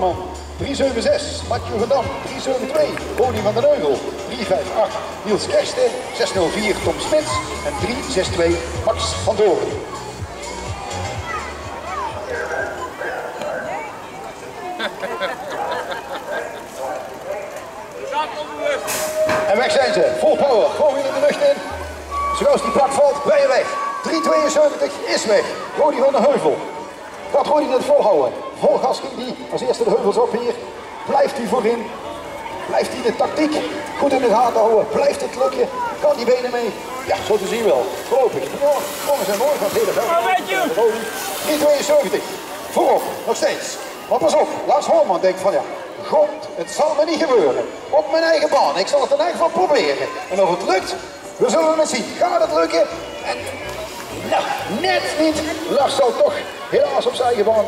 Hoorman. 376, Mathieu van Dam. 372, Ronnie van den Heuvel. 358, Niels Kersten. 604, Tom Smits. En 362, Max van Doren. En weg zijn ze, vol power, gooi in de lucht in. Zoals die plak valt, ben je weg. 3,72 is weg. Rodi van de Heuvel. Gaat Rodi het volhouden? Vol gas ging die. Als eerste de heuvels op hier. Blijft hij voorin. Blijft hij de tactiek goed in de gaten houden. Blijft het lukken. Kan die benen mee? Ja, zo te zien wel. Voorlopig. Ja, jongens en mooi van het hele veld. 3,72. Voorop, nog steeds. Maar pas op, Lars Holman denkt van ja, god, het zal me niet gebeuren. Op mijn eigen baan, ik zal het in ieder geval proberen. En of het lukt, we zullen het zien. Gaat het lukken? En, nou, net niet. Lars zal toch helaas op zijn eigen baan